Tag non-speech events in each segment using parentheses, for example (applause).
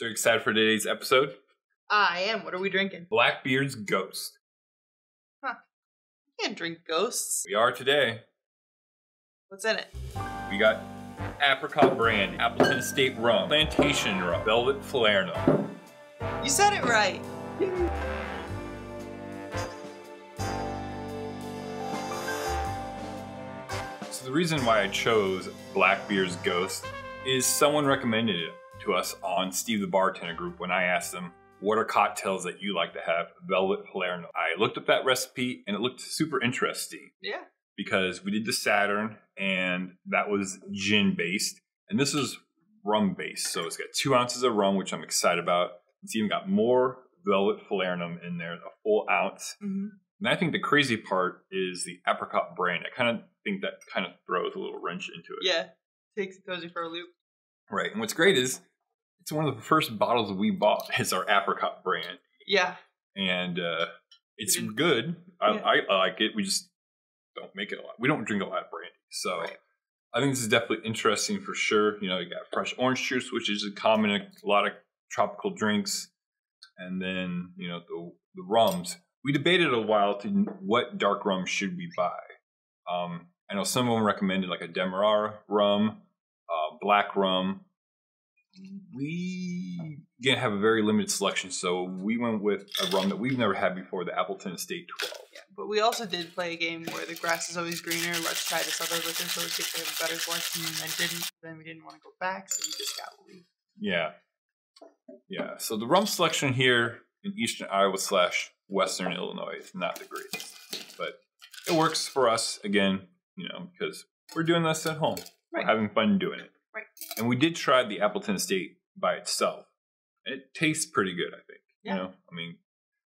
So you excited for today's episode? I am. What are we drinking? Blackbeard's Ghost. Huh. You can't drink ghosts. We are today. What's in it? We got Apricot Brand, Appleton Estate Rum, Plantation Rum, Velvet Falernum. You said it right. So the reason why I chose Blackbeard's Ghost is someone recommended it to us on Steve the Bartender group when I asked them, what are cocktails that you like to have? Velvet Falernum. I looked up that recipe and it looked super interesting. Yeah. because we did the Saturn and that was gin based, and this is rum based. So it's got two ounces of rum, which I'm excited about. It's even got more Velvet Falernum in there, a full ounce. hmm And I think the crazy part is the apricot brand. I kind of think that kind of throws a little wrench into it. Yeah. Takes throws you for a loop. Right. And what's great is it's one of the first bottles we bought (laughs) is our apricot brand, Yeah. and uh, it's didn't- good. I, Yeah. I, I like it. We just don't make it a lot. We don't drink a lot of brandy, so Right. I think this is definitely interesting for sure. You know, you got fresh orange juice, which is a common a lot of tropical drinks, and then you know the the rums. We debated a while to what dark rum should we buy. Um, I know some of them recommended like a Demerara rum, uh, black rum. We again have a very limited selection, so we went with a rum that we've never had before, the Appleton Estate 12. Yeah. But we also did play a game where the grass is always greener. Let's try this other liquor so we could have a better selection. And then didn't. Then we didn't want to go back, so we just got leave. Yeah. Yeah. So the rum selection here in eastern Iowa slash western Illinois is not the greatest. But it works for us again, you know, because we're doing this at home. Right. We're having fun doing it. Right. And we did try the Appleton Estate by itself. It tastes pretty good, I think. Yeah. You know, I mean,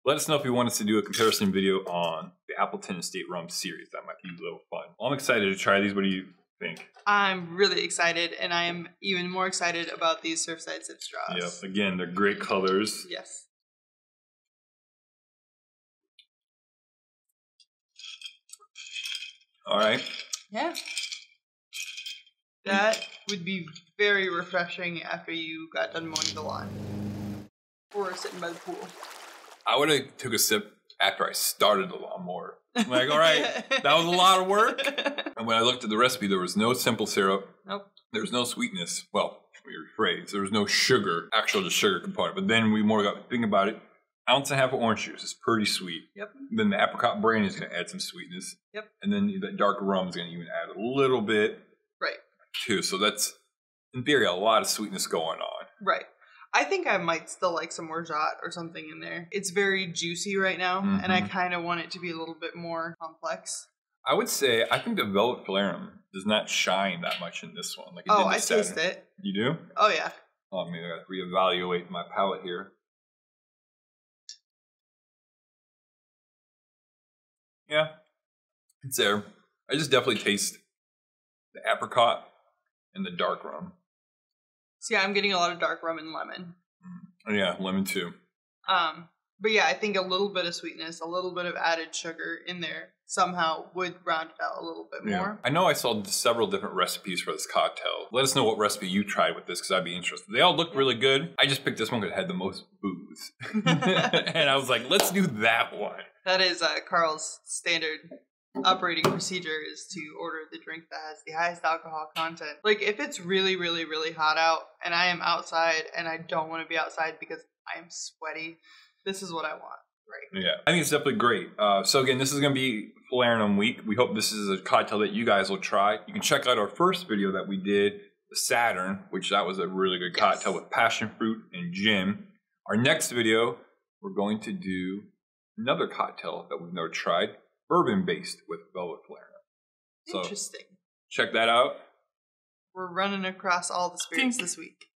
let us know if you want us to do a comparison video on the Appleton Estate rum series. That might be a little fun. I'm excited to try these. What do you think? I'm really excited, and I am even more excited about these Surfside Sip straws. Yep. Again, they're great colors. Yes. All right. Yeah. That would be very refreshing after you got done mowing the lawn. Or sitting by the pool. I would have took a sip after I started the lawnmower. I'm like, all right, that was a lot of work. (laughs) And when I looked at the recipe, there was no simple syrup. Nope. There was no sweetness. Well, let me rephrase. There was no sugar, actual the sugar component. But then we more got thinking about it. Ounce and a half of orange juice is pretty sweet. Yep. Then the apricot brand is going to add some sweetness. Yep. And then that dark rum is going to even add a little bit Right. Too. So that's in theory a lot of sweetness going on. Right. I think I might still like some more Jot or something in there. It's very juicy right now, and I Mhm. kind of want it to be a little bit more complex. I would say I think the Velvet Falernum does not shine that much in this one. Like it Oh, I Saturn. taste it. You do? Oh, yeah. Oh, I mean, I got to reevaluate my palate here. Yeah, it's there. I just definitely taste the apricot and the dark rum. See, I'm getting a lot of dark rum and lemon. Oh, yeah, lemon too. Um, but yeah, I think a little bit of sweetness, a little bit of added sugar in there somehow would round it out a little bit Yeah. more. I know I saw several different recipes for this cocktail. Let us know what recipe you tried with this because I'd be interested. They all look really good. I just picked this one because it had the most booze. (laughs) (laughs) and I was like, let's do that one. That is uh, Carl's standard operating procedure is to order the drink that has the highest alcohol content. Like if it's really, really, really hot out and I am outside and I don't want to be outside because I am sweaty, this is what I want. Right. Yeah, I think it's definitely great. Uh, so again, this is going to be Falernum Week. We hope this is a cocktail that you guys will try. You can check out our first video that we did, the Saturn, which that was a really good Yes. cocktail with passion fruit and gin. Our next video, we're going to do another cocktail that we've never tried, bourbon based with Velvet Falernum. So Interesting. check that out. We're running across all the spirits Tink. this week.